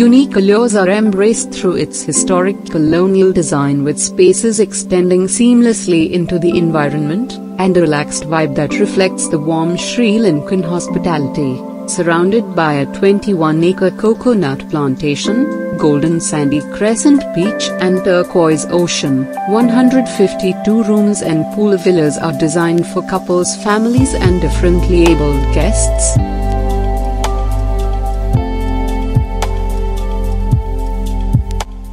Unique allures are embraced through its historic colonial design with spaces extending seamlessly into the environment, and a relaxed vibe that reflects the warm Sri Lankan hospitality. Surrounded by a 21-acre coconut plantation, golden sandy crescent beach and turquoise ocean, 152 rooms and pool villas are designed for couples families and differently abled guests.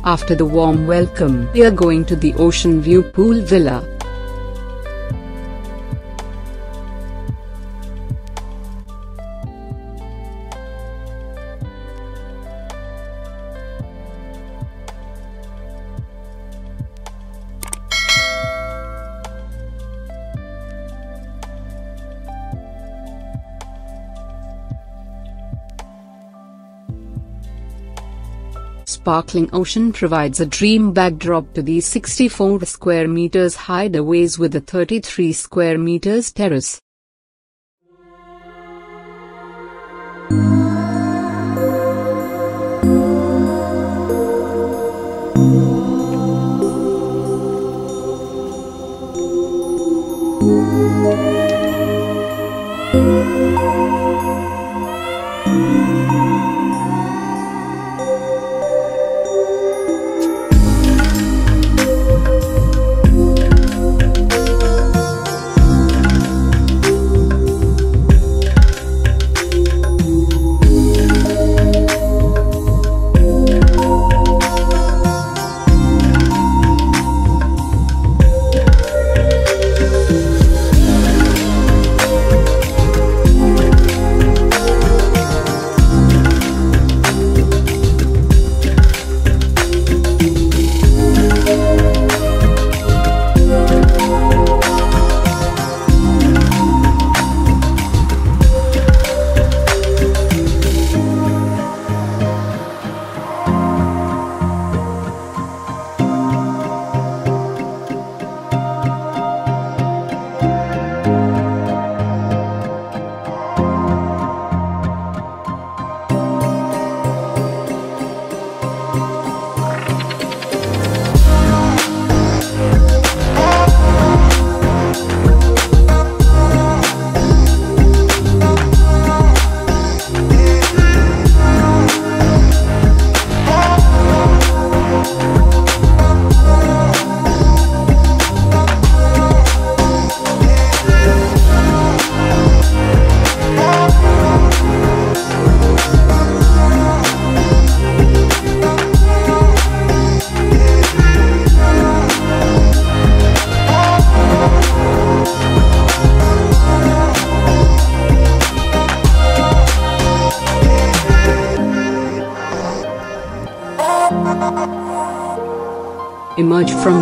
After the warm welcome, we are going to the Ocean View Pool Villa. Sparkling ocean provides a dream backdrop to the 64 square meters hideaways with a 33 square meters terrace.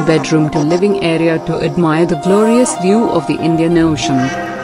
Bedroom to living area to admire the glorious view of the Indian Ocean.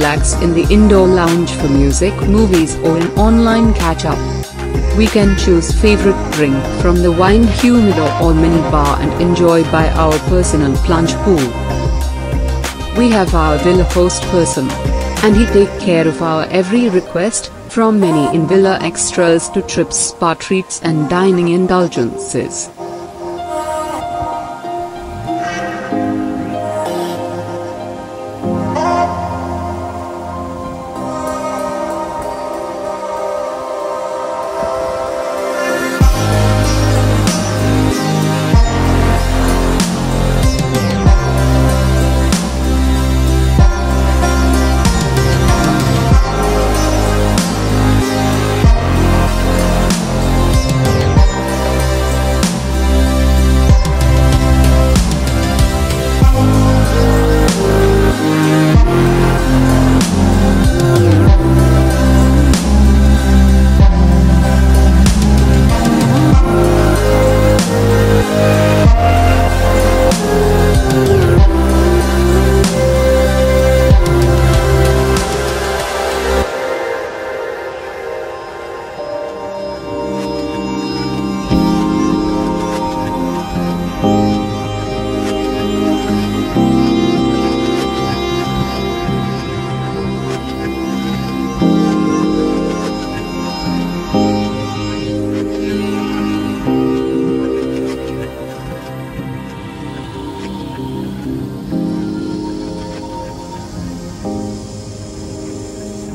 Relax in the indoor lounge for music, movies or an online catch-up. We can choose favorite drink from the wine humidor or mini bar and enjoy by our personal plunge pool. We have our villa host person. And he take care of our every request, from many in villa extras to trips spa treats and dining indulgences.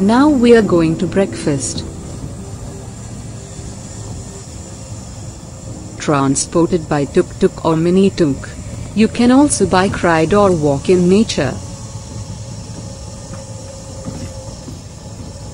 Now we are going to breakfast. Transported by tuk-tuk or mini-tuk. You can also bike ride or walk in nature.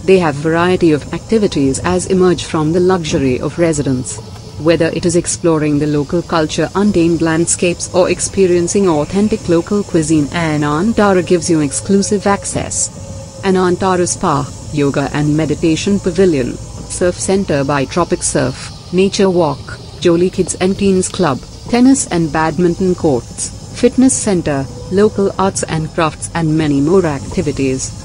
They have variety of activities as emerge from the luxury of residence. Whether it is exploring the local culture untamed landscapes or experiencing authentic local cuisine Anantara gives you exclusive access. Anantara Spa, Yoga and Meditation Pavilion, Surf Center by Tropicsurf, Nature Walk, Joli Kids and Teens Club, Tennis and Badminton Courts, Fitness Center, Local Arts and Crafts and many more activities.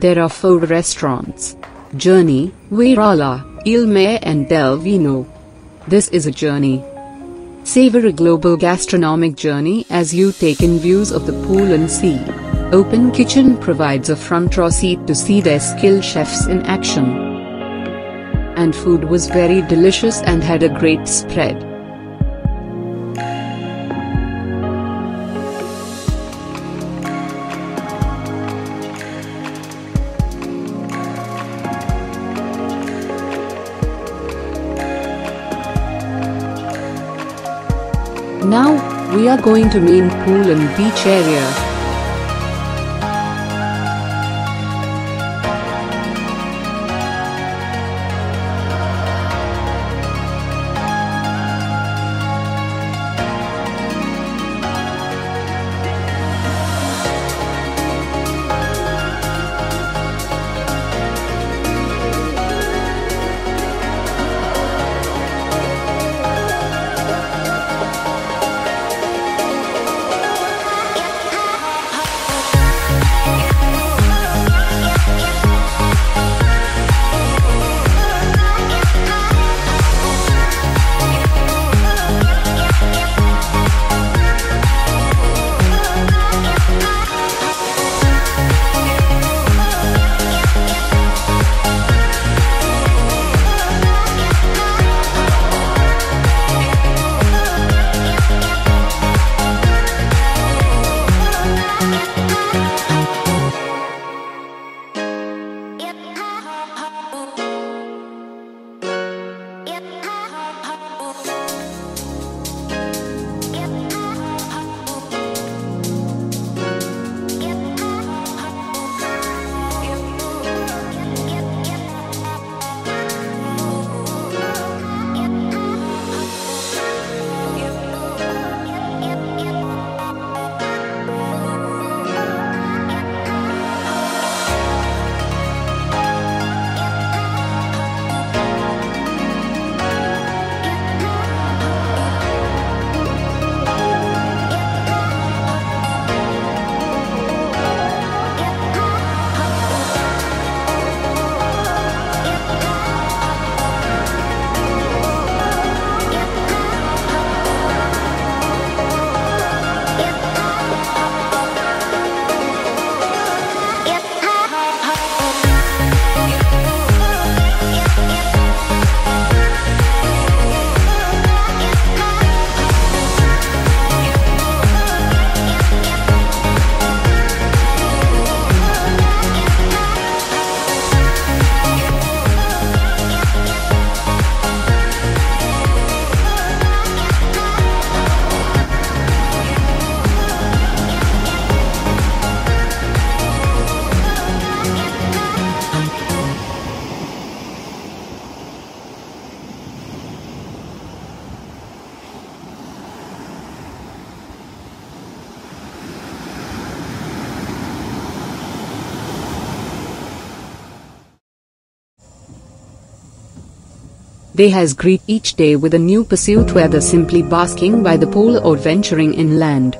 There are four restaurants Journey, Verala, Il Mare, and Del Vino. This is a journey. Savor a global gastronomic journey as you take in views of the pool and sea. Open Kitchen provides a front row seat to see their skilled chefs in action. And food was very delicious and had a great spread. Now, we are going to main pool and beach area. They has greet each day with a new pursuit whether simply basking by the pool or venturing inland.